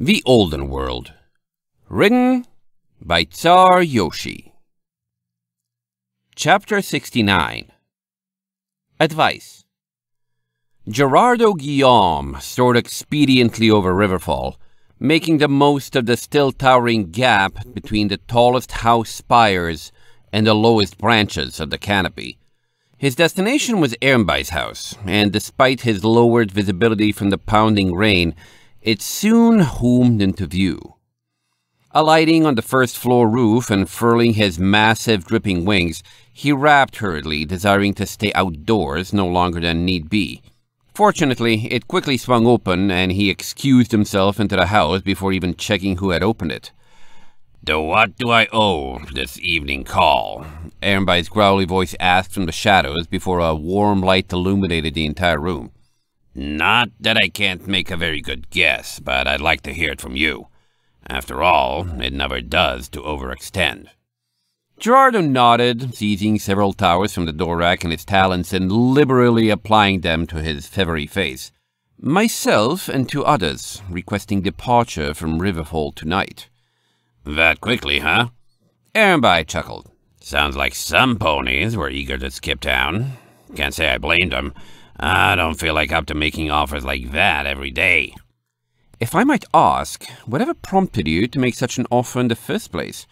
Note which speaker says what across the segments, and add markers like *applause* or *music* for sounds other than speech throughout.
Speaker 1: The Olden World. Written by Czar Yoshi. Chapter 69 Advice Gerardo Guillaume soared expediently over Riverfall, making the most of the still towering gap between the tallest house spires and the lowest branches of the canopy. His destination was Ehrenbei's house, and despite his lowered visibility from the pounding rain, it soon homed into view. Alighting on the first floor roof and furling his massive dripping wings, he rapped hurriedly, desiring to stay outdoors no longer than need be. Fortunately, it quickly swung open, and he excused himself into the house before even checking who had opened it.
Speaker 2: To what do I owe this evening call?
Speaker 1: Ehrenbei's growly voice asked from the shadows before a warm light illuminated the entire room.
Speaker 2: Not that I can't make a very good guess, but I'd like to hear it from you. After all, it never does to overextend.
Speaker 1: Gerardo nodded, seizing several towers from the door rack in his talons and liberally applying them to his feathery face. Myself and two others, requesting departure from Riverfall tonight.
Speaker 2: That quickly, huh?
Speaker 1: Ehrenbei chuckled.
Speaker 2: Sounds like some ponies were eager to skip town. Can't say I blamed them. I don't feel like up to making offers like that every day.
Speaker 1: If I might ask, whatever prompted you to make such an offer in the first place?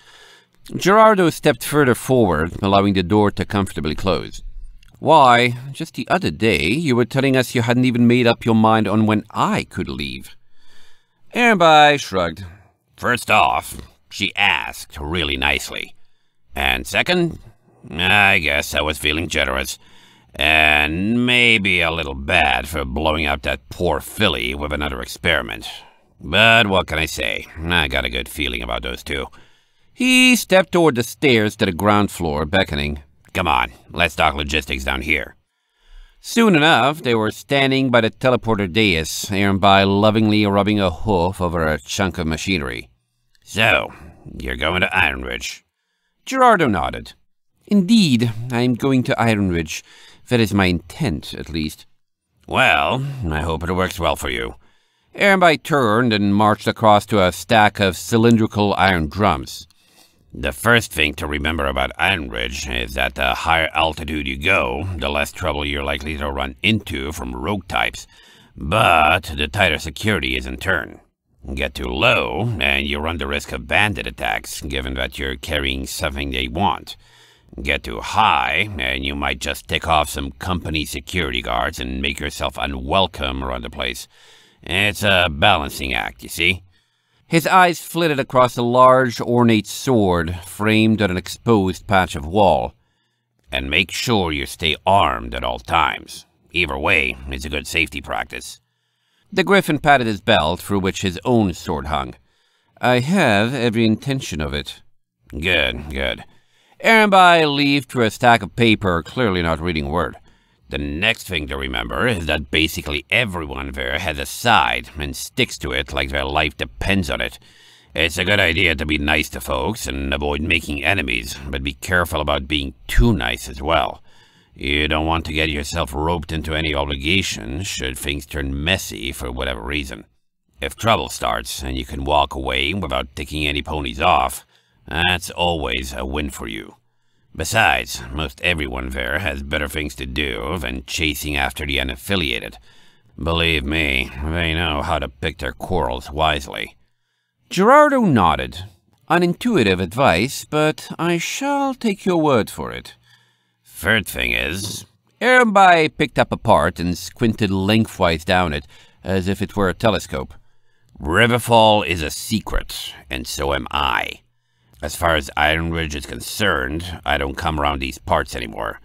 Speaker 1: Gerardo stepped further forward, allowing the door to comfortably close. Why, just the other day, you were telling us you hadn't even made up your mind on when I could leave. Ehrenbei shrugged.
Speaker 2: First off, she asked really nicely. And second, I guess I was feeling generous and maybe a little bad for blowing up that poor filly with another experiment. But what can I say? I got a good feeling about those two.
Speaker 1: He stepped toward the stairs to the ground floor, beckoning.
Speaker 2: Come on, let's talk logistics down here.
Speaker 1: Soon enough, they were standing by the teleporter dais, Ehrenbei lovingly rubbing a hoof over a chunk of machinery.
Speaker 2: So, you're going to Ironridge?
Speaker 1: Gerardo nodded. Indeed, I am going to Ironridge. That is my intent, at least.
Speaker 2: Well, I hope it works well for you.
Speaker 1: Ehrenbei turned and marched across to a stack of cylindrical iron drums.
Speaker 2: The first thing to remember about Iron Ironridge is that the higher altitude you go, the less trouble you're likely to run into from rogue types. But the tighter security is in turn. Get too low, and you run the risk of bandit attacks, given that you're carrying something they want. Get too high, and you might just tick off some company security guards and make yourself unwelcome around the place. It's a balancing act, you see?
Speaker 1: His eyes flitted across a large, ornate sword framed on an exposed patch of wall.
Speaker 2: And make sure you stay armed at all times. Either way, it's a good safety practice.
Speaker 1: The griffin patted his belt, through which his own sword hung. I have every intention of it.
Speaker 2: Good, good.
Speaker 1: Ehrenbei leafed through a stack of paper, clearly not reading word.
Speaker 2: The next thing to remember is that basically everyone there has a side and sticks to it like their life depends on it. It's a good idea to be nice to folks and avoid making enemies, but be careful about being too nice as well. You don't want to get yourself roped into any obligations should things turn messy for whatever reason. If trouble starts and you can walk away without ticking any ponies off, that's always a win for you. Besides, most everyone there has better things to do than chasing after the unaffiliated. Believe me, they know how to pick their quarrels wisely.
Speaker 1: Gerardo nodded. Unintuitive advice, but I shall take your word for it.
Speaker 2: Third thing is...
Speaker 1: Ehrenbei picked up a part and squinted lengthwise down it, as if it were a telescope.
Speaker 2: Riverfall is a secret, and so am I. As far as Ironridge is concerned, I don't come around these parts anymore.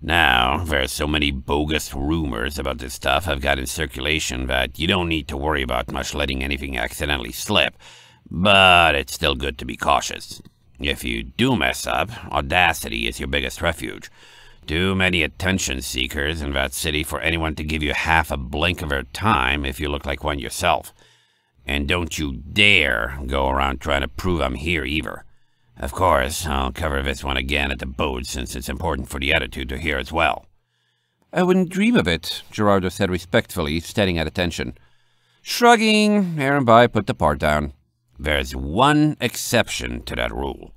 Speaker 2: Now, there's so many bogus rumors about this stuff I've got in circulation that you don't need to worry about much letting anything accidentally slip, but it's still good to be cautious. If you do mess up, audacity is your biggest refuge. Too many attention seekers in that city for anyone to give you half a blink of their time if you look like one yourself. And don't you dare go around trying to prove I'm here either. Of course, I'll cover this one again at the boat since it's important for the attitude to hear as well.
Speaker 1: I wouldn't dream of it, Gerardo said respectfully, standing at attention. Shrugging, Ehrenby put the part down.
Speaker 2: There's one exception to that rule.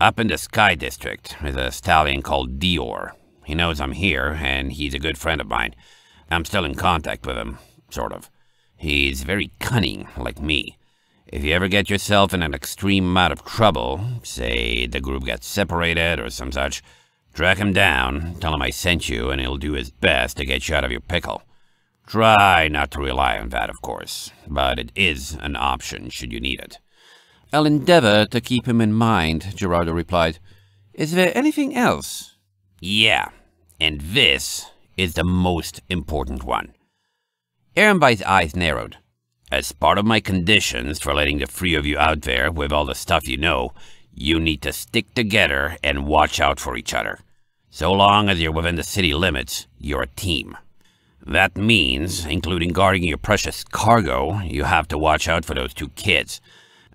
Speaker 2: Up in the Sky District is a stallion called Dior. He knows I'm here, and he's a good friend of mine. I'm still in contact with him, sort of. He's very cunning, like me. If you ever get yourself in an extreme amount of trouble, say the group gets separated or some such, track him down, tell him I sent you, and he'll do his best to get you out of your pickle. Try not to rely on that, of course, but it is an option should you need it.
Speaker 1: I'll endeavor to keep him in mind, Gerardo replied. Is there anything else?
Speaker 2: Yeah, and this is the most important one.
Speaker 1: Ehrenby's eyes narrowed.
Speaker 2: As part of my conditions for letting the three of you out there with all the stuff you know, you need to stick together and watch out for each other. So long as you're within the city limits, you're a team. That means, including guarding your precious cargo, you have to watch out for those two kids.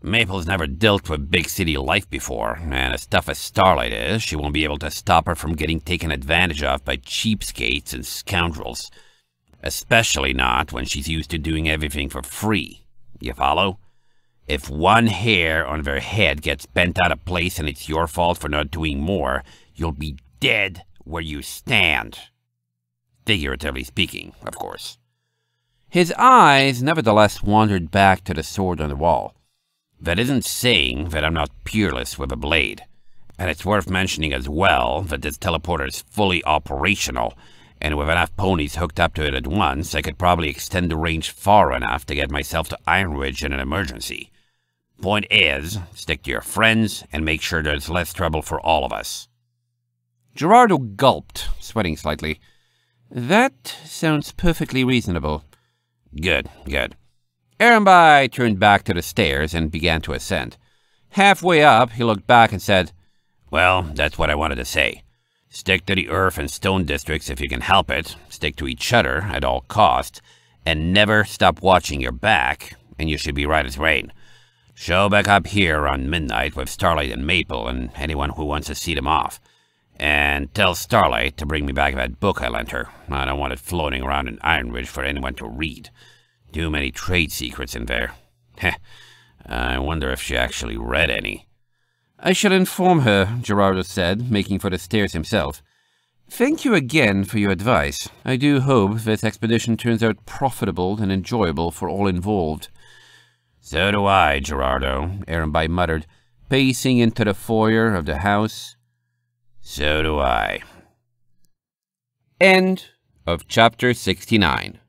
Speaker 2: Maple's never dealt with big city life before, and as tough as Starlight is, she won't be able to stop her from getting taken advantage of by cheapskates and scoundrels. Especially not when she's used to doing everything for free. You follow? If one hair on her head gets bent out of place and it's your fault for not doing more, you'll be dead where you stand. Figuratively speaking, of course.
Speaker 1: His eyes nevertheless wandered back to the sword on the wall.
Speaker 2: That isn't saying that I'm not peerless with a blade. And it's worth mentioning as well that this teleporter is fully operational, and with enough ponies hooked up to it at once, I could probably extend the range far enough to get myself to Ironridge in an emergency. Point is, stick to your friends and make sure there's less trouble for all of us.
Speaker 1: Gerardo gulped, sweating slightly. That sounds perfectly reasonable.
Speaker 2: Good, good.
Speaker 1: Ehrenby turned back to the stairs and began to ascend. Halfway up, he looked back and said,
Speaker 2: Well, that's what I wanted to say. Stick to the earth and stone districts if you can help it, stick to each other at all costs, and never stop watching your back, and you should be right as rain. Show back up here around midnight with Starlight and Maple and anyone who wants to see them off. And tell Starlight to bring me back that book I lent her. I don't want it floating around in Iron Ridge for anyone to read. Too many trade secrets in there. *laughs* Heh. I wonder if she actually read any.
Speaker 1: I shall inform her, Gerardo said, making for the stairs himself. Thank you again for your advice. I do hope this expedition turns out profitable and enjoyable for all involved.
Speaker 2: So do I, Gerardo,
Speaker 1: Ehrenby muttered, pacing into the foyer of the house.
Speaker 2: So do I.
Speaker 1: End of chapter 69